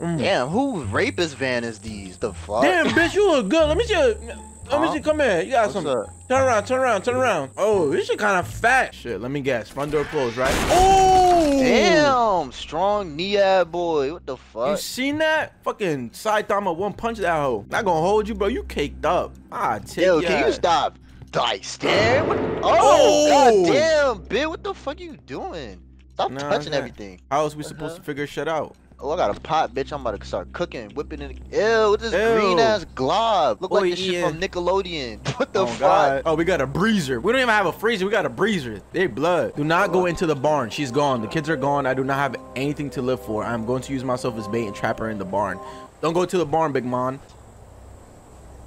Mm. Damn, who rapist van is these? The fuck? Damn, bitch, you look good. Let me see. Let me see. Come here. You got What's some. up? Turn around. Turn around. Turn around. Oh, this shit kind of fat. Shit. Let me guess. Front door closed, right? Oh. Damn, strong Niad boy. What the fuck? You seen that? Fucking side thumb one punch that hoe. Not gonna hold you, bro. You caked up. Ah, take Yo, your can you stop? Dice, damn. Oh, Oh! god damn, bitch. What the fuck are you doing? Stop Nah, touching everything. How else we The supposed hell? to figure shit out? Oh, I got a pot, bitch. I'm about to start cooking, whipping it. Ew, what this Ew. green ass glob? Look Oh, like this shit from Nickelodeon. What the oh, fuck? God. Oh, we got a breezer. We don't even have a freezer. We got a breezer. They blood. Do not go into the barn. She's gone. The kids are gone. I do not have anything to live for. I'm going to use myself as bait and trap her in the barn. Don't go to the barn, big man.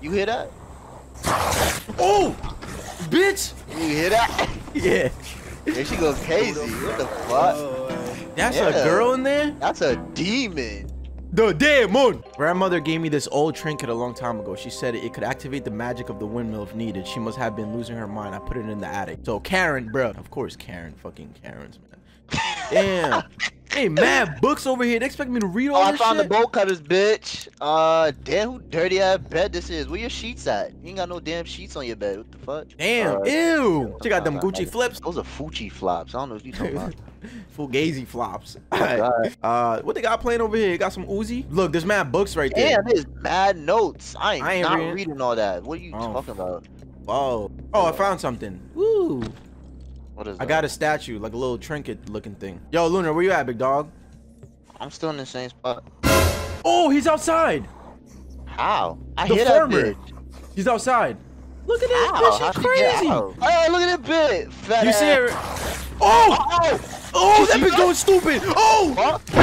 You hear that? Oh, bitch. You hear that? Yeah. There she goes crazy. What the fuck? Oh. That's Yeah. a girl in there? That's a demon. The demon. Grandmother gave me this old trinket a long time ago. She said it could activate the magic of the windmill if needed. She must have been losing her mind. I put it in the attic. So Karen, bro. Of course, Karen. Fucking Karens, man. Damn. Hey, mad books over here. They expect me to read all Oh, I found shit? the bolt cutters, bitch. Uh, damn, who dirty ass bed this is? Where your sheets at? You ain't got no damn sheets on your bed. What the fuck? Damn. Uh, Ew. She got them Gucci flips. Those are Fucci flops. I don't know what you talking about. Fugazi flops. God. uh, what they got playing over here? Got some Uzi. Look, there's mad books right there. Damn, there's mad notes. I ain't, I ain't not reading. reading. all that. What are you Oh, talking about? Oh, Oh, I found something. Woo. What is I that? got a statue, like a little trinket looking thing. Yo, Lunar, where you at, big dog? I'm still in the same spot. Oh, he's outside. How? I The hear farmer. that bitch. He's outside. Look at this How? bitch. She's crazy. Oh, look at that bit. Fat You see ass. her? Oh! Oh! Oh, oh that bitch that? going stupid. Oh! What? Oh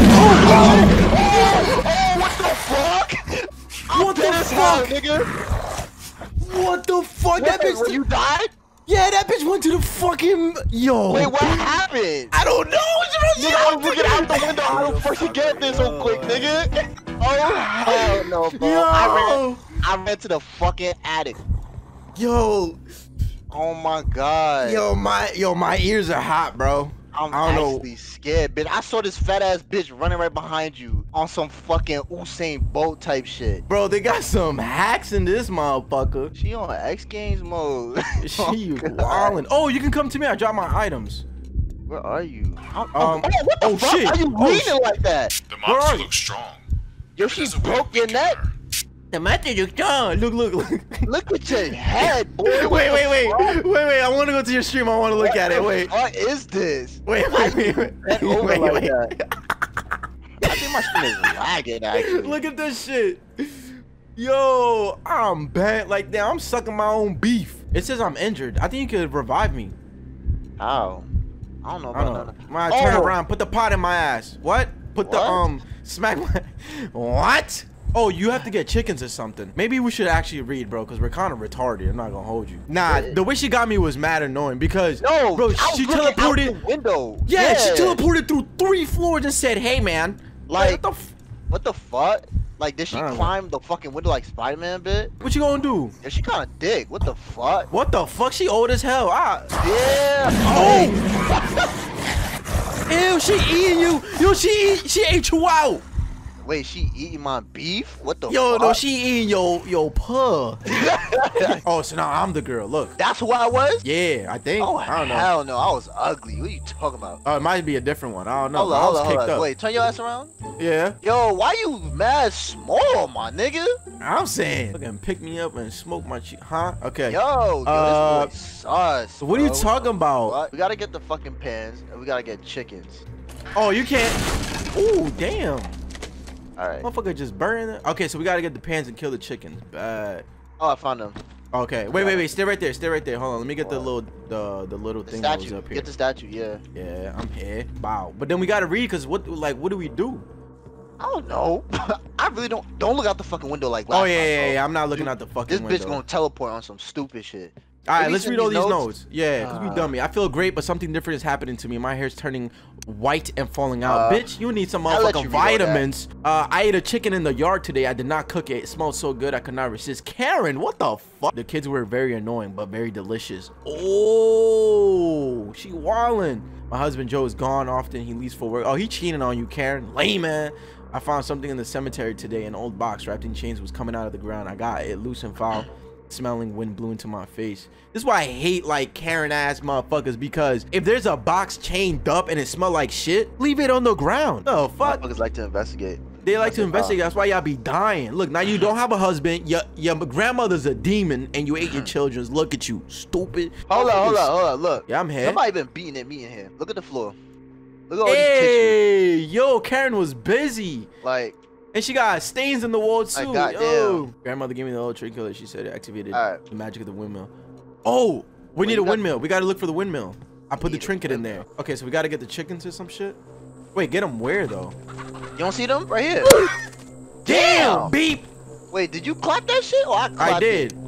oh, oh, oh, what the fuck? I'm What the dead as hell, fuck? nigga. What the fuck? That bitch. you died? Yeah, that bitch went to the fucking. Yo. Wait, what happened? I don't know. Nigga, I was looking out the window. How the fuck you get this so quick, nigga? Oh, hell no, bro. I ran, I ran to the fucking attic. Yo. Oh my god. Yo, my yo, my ears are hot, bro. I'm I don't know. actually scared, bitch. I saw this fat ass bitch running right behind you on some fucking Usain Bolt type shit. Bro, they got some hacks in this motherfucker. She on X Games mode. She Oh, wildin'. Oh, you can come to me. I dropped my items. Where are you? I'm, Um, oh, what the oh, fuck? shit. Are you Oh, reading shit. like that? The Where are monster looks strong. Yo, she is a way broke your neck. her. The method you done. Look, look, look. Look at your head, boy. wait, wait, wait, wait, wait. I want to go to your stream. I want to look What at it. Wait, What is this? wait, wait, wait, wait. Wait, like wait. that. I think my skin is lagging, actually. Look at this shit. Yo, I'm bent like that. I'm sucking my own beef. It says I'm injured. I think you could revive me. How? I don't know about don't none know. of- Might turn Oh, around, put the pot in my ass. What? Put the um smack my What? Oh, you have to get chickens or something. Maybe we should actually read, bro, because we're kind of retarded. I'm not gonna hold you. Nah, the way she got me was mad annoying because No, bro, I she teleported. the window. Yeah, she teleported through three floors and said, "Hey, man." Like, Like- what the f- What the fuck? Like, did she I don't know. climb the fucking window like Spider-Man bit? what you gonna do? Yeah, she kind of dick. What the fuck? What the fuck? She old as hell. Ah. Yeah. Oh. Ew, she eating you. Yo, she eat, she ate you out. Wait, she eating my beef? What the Yo, fuck? no, she eating your your puh. oh, so now I'm the girl. Look. That's who I was? Yeah, I think. Oh, I don't know. hell no. I was ugly. What are you talking about? Oh, it might be a different one. I don't know. hold on, I hold was on, hold on. up. Wait, turn your ass around. Yeah, Yo, why you mad small, my nigga? I'm saying. Fucking pick me up and smoke my cheek, huh? Okay. Yo, yo, Uh, this boy sus. So what are you talking about? What? We gotta get the fucking pans and we gotta get chickens. Oh, you can't. Ooh, damn. Alright. Motherfucker just burning it. Okay, so we gotta get the pans and kill the chickens. Bad. Oh, I found them. Okay, wait, wait, wait. Stay right there. Stay right there. Hold on. Let me get the little, the the little The thing that was statue. up here. Get the statue, yeah. Yeah, I'm here. Wow. But then we gotta read, cause what, like, what do we do? I don't know. I really don't. Don't look out the fucking window like oh, last Oh yeah, time, yeah, yeah. I'm not looking Dude, out the fucking This window. bitch gonna teleport on some stupid shit. All right, let's read all these notes- notes. Yeah, cause we Uh, dummy. I feel great, but something different is happening to me. My hair's turning white and falling out. Uh, Bitch, you need some motherfucking you read all that. vitamins. Uh, I ate a chicken in the yard today. I did not cook it. It smelled so good I could not resist. Karen, what the fuck? The kids were very annoying, but very delicious. Oh, she wildin'. My husband Joe is gone often. He leaves for work. Oh, he cheating on you, Karen. Lame man. I found something in the cemetery today. An old box wrapped in chains was coming out of the ground. I got it loose and foul. Smelling wind blew into my face. This is why I hate like Karen ass motherfuckers because if there's a box chained up and it smell like shit, leave it on the ground. The fuck? Motherfuckers like to investigate. They like That's to investigate. That's why y'all be dying. Look, now you don't have a husband. Your your grandmother's a demon, and you ate your children's. Look at you, stupid. Hold on, hold on, hold on. Look. Yeah, I'm here. Somebody been beating at me in here. Look at the floor. Look at all these tissues. Hey, yo, Karen was busy. Like, And she got stains in the wall too. Like. Yo. Grandmother gave me the old trick killer. She said it activated Alright. the magic of the windmill. Oh, we need you a got- windmill. We got to look for the windmill. I put the trinket in there. Okay, so we got to get the chickens or some shit. Wait, get them where though? you don't see them right here. Damn, beep. Wait, did you clap that shit? Or I I did. It?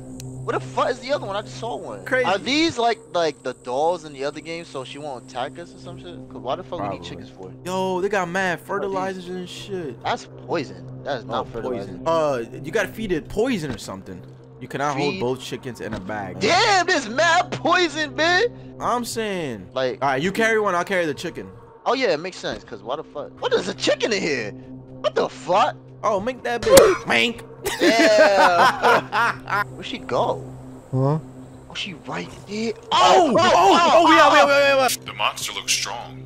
What the fuck is the other one? I just saw one. Crazy. Are these like like the dolls in the other game so she won't attack us or some shit? Cause why the fuck we Probably. need chickens for? Yo, they got mad fertilizers and shit. That's poison. That is Oh, not fertilizer. poison. Uh, you gotta feed it poison or something. You cannot hold both chickens in a bag. Damn, this mad poison, man. I'm saying. Like, All right, you carry one. I'll carry the chicken. oh yeah, it makes sense. Cause why the fuck? What is a chicken in here? What the fuck? Oh, make that bitch. Mank. Yeah. Where'd she go? Huh? Oh, she right there. Oh, oh, oh, oh, yeah, wait, wait, wait, wait. The monster looks strong.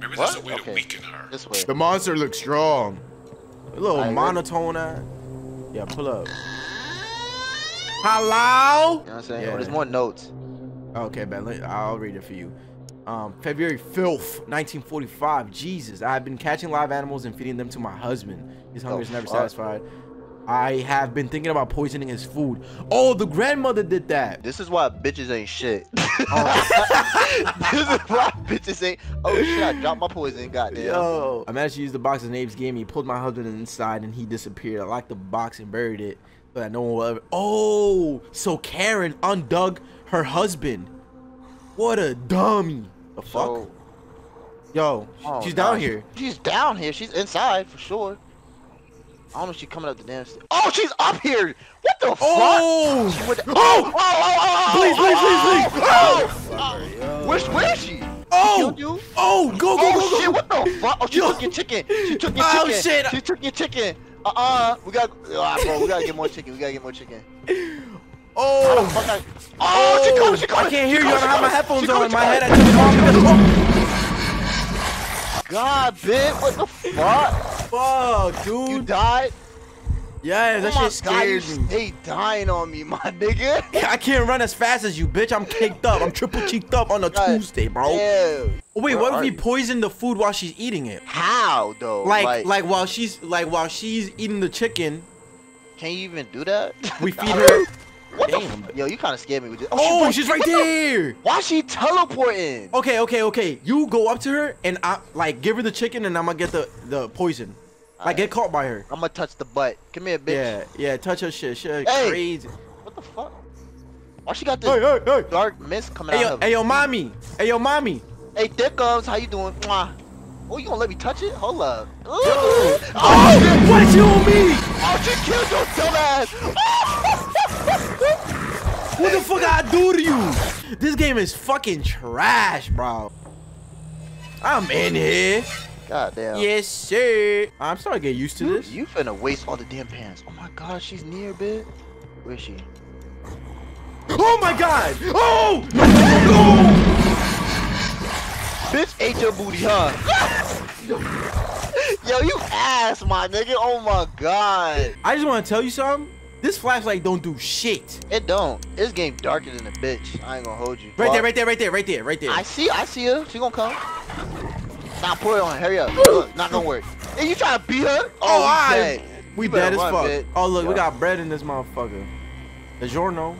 Maybe What? there's a way Okay. to weaken her. This way. The monster looks strong. A little I monotone. uh, Yeah, pull up. Hello? You know what I'm saying? Yeah. Oh, there's more notes. Okay, Ben, let- I'll read it for you. Um, February 5th, 1945. Jesus, I have been catching live animals and feeding them to my husband. His hunger Oh, is never fuck. satisfied. I have been thinking about poisoning his food. Oh, the grandmother did that. This is why bitches ain't shit. Oh. this is why bitches ain't. Oh shit! I dropped my poison. Goddamn. Yo, I managed to use the box that Naves gave me. Pulled my husband inside and he disappeared. I locked the box and buried it so that no one will ever. Oh, so Karen undug her husband. What a dummy. The fuck? So, Yo, oh, she's nah, down she- here. She's down here. She's inside for sure. I don't know if she's coming up the damn stairs. Oh, she's up here. What the fuck? Oh! She went- Oh! oh, oh, oh, Please, please, please, please! Oh! oh. Where's, where is she? Oh! killed you? Oh! Go, go, oh go, go! shit! What the fuck? Oh, she Yo. took your chicken. She took your Oh, chicken. shit. She took your chicken. Uh uh. We got. Ah, bro. We gotta get more chicken. We gotta get more chicken. Oh! Fuck I- Oh, she. She. I can't hear she you. I don't have my headphones on. she My head. I coming. took them off because. God, bitch. What the fuck? Oh, fuck, You dude. died. Yeah, that oh shit God, me. stay dying on me, my nigga. I can't run as fast as you, bitch. I'm kicked up. I'm triple cheeked up on a God Tuesday, bro. Wait, Where what if we poison the food while she's eating it? How though? Like, like, while she's like while she's eating the chicken, can you even do that? we feed her. What Damn. f- Yo, you kind of scared me with this. Oh, oh she's right the- there. Why she teleporting? Okay, okay, okay. You go up to her and I like give her the chicken, and I'm gonna get the the poison. Like get caught by her. I'm gonna touch the butt. Come here, bitch. Yeah, yeah. Touch her shit. Shit Hey. crazy. What the fuck? Why she got this Hey, hey, hey. dark mist coming Hey out yo, of hey yo, mommy. Hey yo, mommy. Hey, comes. How you doing? Mwah. Oh, you gonna let me touch it? Hold up. Oh, Oh, what you on me? oh, she killed your dumbass. Oh, What the fuck I do to you? This game is fucking trash, bro. I'm in here. God damn. Yes, sir. I'm starting to get used to this. you finna waste all the damn pants. Oh my god, she's near, bitch. Where is she? Oh my god! Oh! Bitch ate your booty, huh? Yo, you ass, my nigga. Oh my god. I just want to tell you something. This flashlight don't do shit. It don't. This game darker than a bitch. I ain't gonna hold you. Right there, right there, right there, right there, right there. I see, I see her. She gonna come. Nah, pour it on. Hurry up. Look, not gonna work. Hey, you trying to beat her? Oh, oh dead. We dead as run, fuck. bitch. Oh look, we got bread in this motherfucker. The giorno.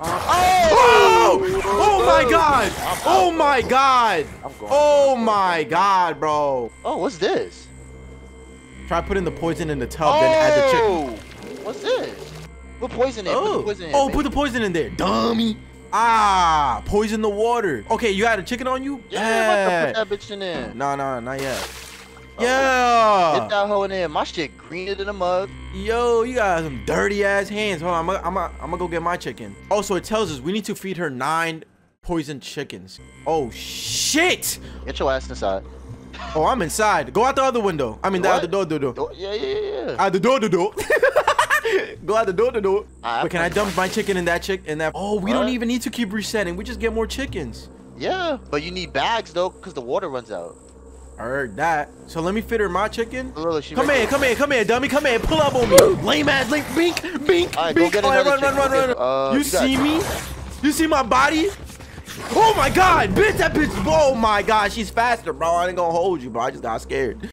Uh-huh. Oh! Oh! Oh my god! Oh my god! Oh my god, bro! Oh, what's this? Try putting the poison in the tub, then add the chicken. Oh! What's this? Put poison in. Put Oh, the poison in. oh, bitch. put the poison in there, dummy. Ah, poison the water. Okay, you had a chicken on you? Yeah, I'm about to put that bitch in there. No, no, not yet. Yeah. Get that hoe in there. My shit greener than a mug. Yo, you got some dirty ass hands. Hold on, I'm gonna, I'm go get my chicken. Also, it tells us we need to feed her nine poisoned chickens. Oh shit! Get your ass inside. Oh, I'm inside. Go out the other window. I mean, the other door, door, door. Oh, yeah, yeah, yeah. Out the door, door, door. Go out the door, door, door. Alright, But can I dump my chicken in that chick in that? Oh, we don't even need to keep resetting. We just get more chickens. Yeah, but you need bags though, cause the water runs out. I heard that. So let me fit her my chicken. Look, look, Come right here, come here, come here, dummy, come here, pull up on me. Lame ass, link, bink, bink, Alright, go bink. get Oh, another run, run, run, run, uh, You you see me? You see my body? Oh my god, bitch, that bitch. Oh my god, she's faster, bro. I ain't gonna hold you, bro. I just got scared.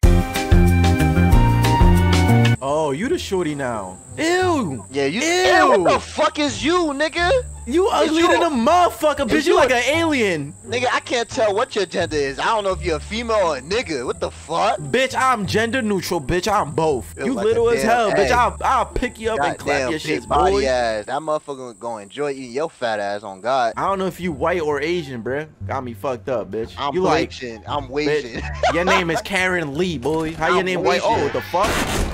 Oh, you the shorty now. Ew. Yeah, you. Ew. Hey, what the fuck is you, nigga? You ugly than a- motherfucker, bitch. You you like a- an alien. Nigga, I can't tell what your gender is. I don't know if you're a female or a nigga. What the fuck? Bitch, I'm gender neutral, bitch. I'm both. You like little as hell, bitch. I'll, I'll pick you up and clap your shit, body boy. ass. That motherfucker gonna enjoy eating your fat ass on God. I don't know if you white or Asian, bruh. Got me fucked up, bitch. I'm you like, I'm Wasian. your name is Karen Lee, boy. How your I'm name white? Oh, what the fuck? God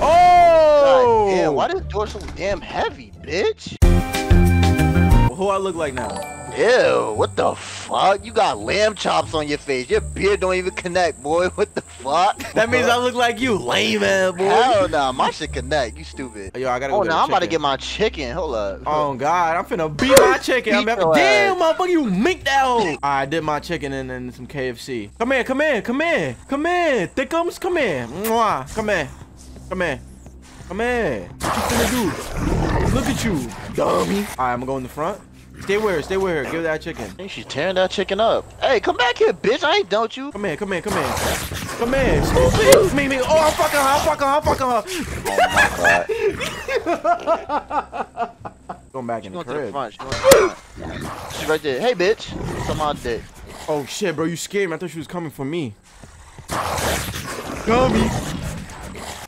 Oh! damn, why this door so damn heavy, bitch? Who I look like now? Ew, what the fuck? You got lamb chops on your face. Your beard don't even connect, boy. What the fuck? That means I look like you, lame ass boy. Hell nah, my shit connect. You stupid. Yo, I gotta go Oh no, a I'm about to get my chicken. Hold up. Oh God, I'm finna beat my chicken. I'm having, damn, motherfucker, you mink that hoe. I did my chicken and then some KFC. Come here, come here, come here, come here, thickums, come here, Mwah. come here, come here, come here. What you finna do? Look at you, dummy. All right, I'm gonna go in the front. Stay with her, stay with her. Give that chicken. I think she's tearing that chicken up. Hey, come back here, bitch. I ain't done with you. Come here, come here, come here, come here. Stupid. Me, me. Oh, I'm fucking her, I'm fucking her, I'm fucking her. Oh my god. Going back She in the going to the crib. She going to the front. She's right there. Hey, bitch. Suck my dick. Oh shit, bro, you scared me. I thought she was coming for me. Dummy.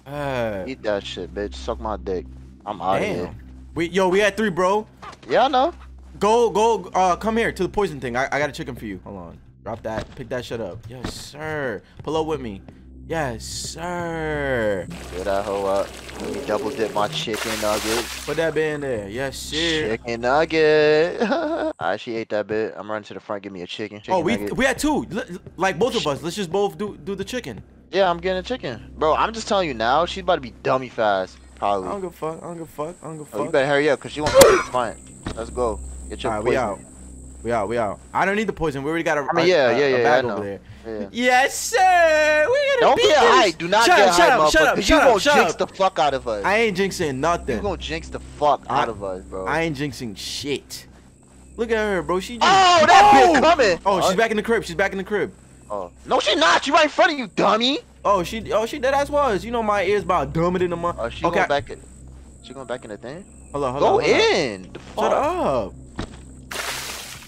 Uh, Eat that shit, bitch. Suck my dick. I'm out of here. We, yo, we had three, bro. Yeah, I know. Go, go, uh, come here to the poison thing. I, I got a chicken for you. Hold on. Drop that. Pick that shit up. Yes, sir. Pull up with me. Yes, sir. Get that hoe up. Let me double dip my chicken nugget. Put that bit in there. Yes, sir. Chicken nugget. I she ate that bit. I'm running to the front. Give me a chicken. chicken Oh, we nugget. we had two. Like both of us. Let's just both do do the chicken. Yeah, I'm getting a chicken. Bro, I'm just telling you now. She's about to be dummy fast. Probably. I don't give a fuck. I don't give a fuck. I don't give a Oh, you better hurry up, cause she won't come to the front. Let's go. Get your Alright, we poison. out. We out. We out. I don't need the poison. We already got a. I mean, a- yeah, a- yeah, a yeah, bag over there. Yeah. Yes, sir. We gotta Don't beat get this. hype. Do not shut get up, hype, shut up, shut up, 'cause shut you up, gonna shut jinx up. the fuck out of us. I ain't jinxing nothing. You gonna jinx the fuck I- out of us, bro. I ain't jinxing shit. Look at her, bro. She just. Oh, that bitch coming. Oh, she's Uh, back in the crib. She's back in the crib. Oh. No, she not. She right in front of you, dummy. Oh, she. Oh, she dead ass was. You know my ears about dumber than a month. Oh, she okay. going back. In, she going back in the thing. Hold on, hold Go on. hold on. in. The Shut up.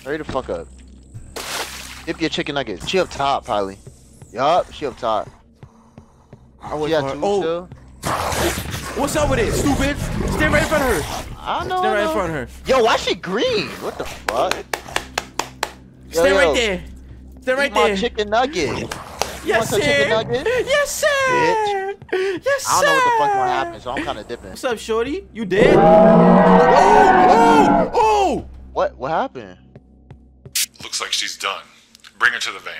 Hurry the fuck up. Dip your chicken nuggets. She up top, probably. Yup, she up top. I She for her. Oh, still. what's up with it, stupid? Stand right in front of her. I know. Stand right in front of her. Yo, why she green? What the fuck? Yo, Stand yo, right there. Stand right there. chicken nugget. Yes, sir. Yes, sir. Yes, sir. I don't know what the fuck gonna happen, so I'm kind of dipping. What's up, shorty? You dead? Oh, oh, oh. What? What happened? Looks like she's done. Bring her to the van.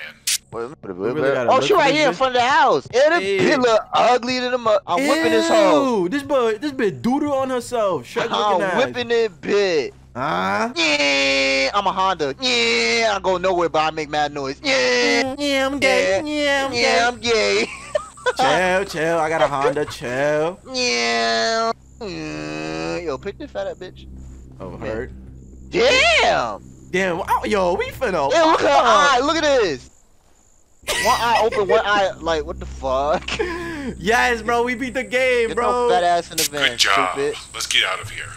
Wait, wait, wait, really Oh, she right this here in front of the house. Yeah, that bitch look ugly to the mu- I'm whipping this hoe. This boy, this bitch doodle on herself. Shrek looking I'm ass. whipping it bit. Huh? Yeah, I'm a Honda. Yeah, I go nowhere, but I make mad noise. Yeah, Yeah, I'm gay. Yeah, I'm yeah, I'm gay. Chill, chill. I got a Honda. Chill. Yeah. Mm, Yo, pick this fat ass bitch. Oh, hurt. Damn. Damn. wow, Yo, we finna. Yeah, look at her eye. Look at this. One eye open, one eye like what the fuck? Yes, bro. We beat the game, Get bro. your fat ass in the van, Good job. stupid. Let's get out of here.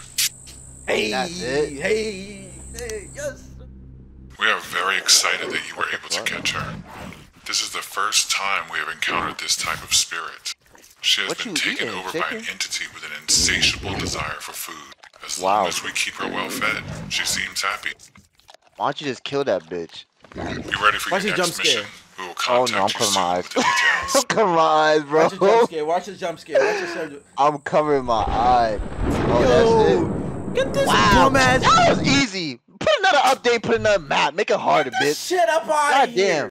Hey, That's it. hey, hey, yes. We are very excited that you were able to catch her. This is the first time we have encountered this type of spirit. She has What been taken eating, over by an entity with an insatiable desire for food. As Wow. long as we keep her well fed, she seems happy. Why don't you just kill that bitch? Be ready for Watch your next jump scare. We will Oh no, I'm covering my eyes. the details. Cover my eyes, bro. Watch the jump scare. Watch the jump scare. Watch the jump I'm covering my eye. Oh, Yo, that's get this it. Wow, bum ass that was easy. Put another update. Put another map. Make it harder, bitch. shit up out God of here. damn.